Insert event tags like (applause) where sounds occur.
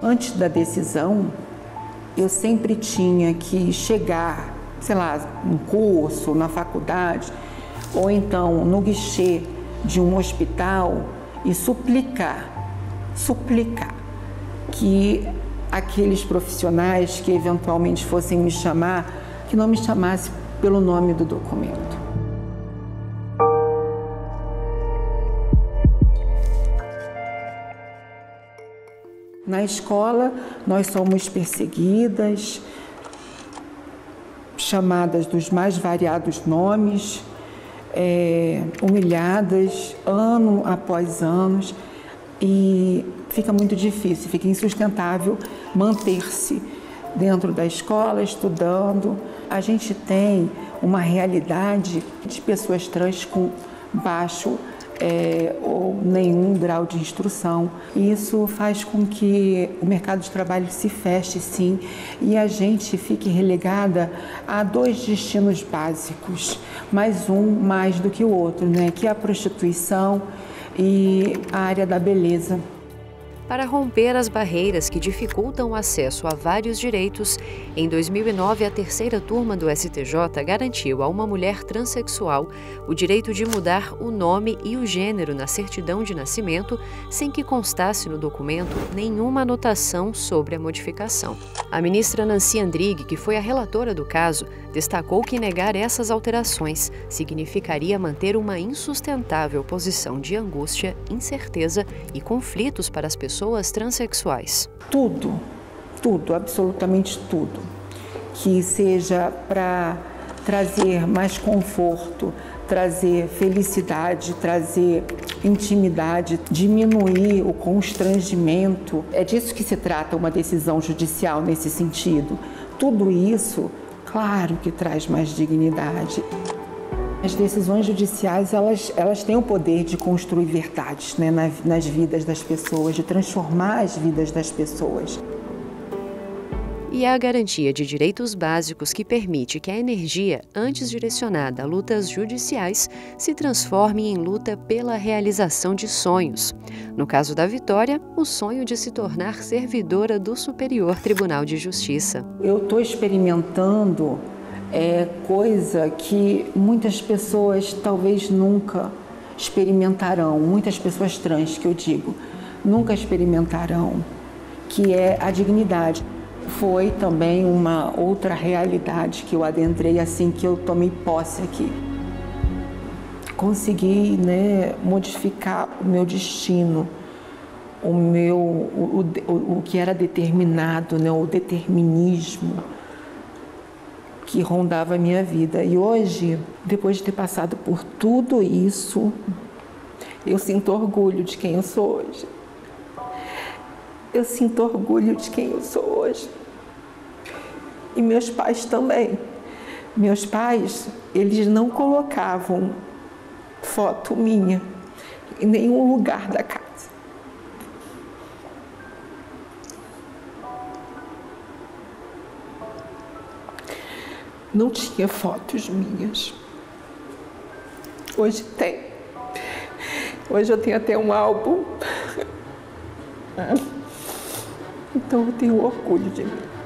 Antes da decisão, eu sempre tinha que chegar, sei lá, no curso, na faculdade, ou então no guichê de um hospital e suplicar, suplicar que aqueles profissionais que eventualmente fossem me chamar, que não me chamasse pelo nome do documento. Na escola, nós somos perseguidas, chamadas dos mais variados nomes, é, humilhadas ano após ano, e fica muito difícil, fica insustentável manter-se dentro da escola, estudando. A gente tem uma realidade de pessoas trans com baixo é, ou nenhum grau de instrução. Isso faz com que o mercado de trabalho se feche, sim, e a gente fique relegada a dois destinos básicos, mais um mais do que o outro, né? que é a prostituição e a área da beleza. Para romper as barreiras que dificultam o acesso a vários direitos, em 2009 a terceira turma do STJ garantiu a uma mulher transexual o direito de mudar o nome e o gênero na certidão de nascimento sem que constasse no documento nenhuma anotação sobre a modificação. A ministra Nancy Andrighi, que foi a relatora do caso, destacou que negar essas alterações significaria manter uma insustentável posição de angústia, incerteza e conflitos para as pessoas transexuais. Tudo, tudo, absolutamente tudo, que seja para trazer mais conforto, trazer felicidade, trazer intimidade, diminuir o constrangimento. É disso que se trata uma decisão judicial nesse sentido. Tudo isso, claro que traz mais dignidade. As decisões judiciais elas, elas têm o poder de construir verdades né, nas, nas vidas das pessoas, de transformar as vidas das pessoas e é a garantia de direitos básicos que permite que a energia, antes direcionada a lutas judiciais, se transforme em luta pela realização de sonhos. No caso da Vitória, o sonho de se tornar servidora do Superior Tribunal de Justiça. Eu estou experimentando é, coisa que muitas pessoas talvez nunca experimentarão, muitas pessoas trans que eu digo, nunca experimentarão, que é a dignidade foi também uma outra realidade que eu adentrei assim que eu tomei posse aqui. Consegui né, modificar o meu destino, o meu o, o, o que era determinado, né, o determinismo que rondava a minha vida. E hoje, depois de ter passado por tudo isso, eu sinto orgulho de quem eu sou hoje. Eu sinto orgulho de quem eu sou hoje. E meus pais também. Meus pais, eles não colocavam foto minha em nenhum lugar da casa. Não tinha fotos minhas. Hoje tem. Hoje eu tenho até um álbum. (laughs) Então eu tenho orgulho de mim.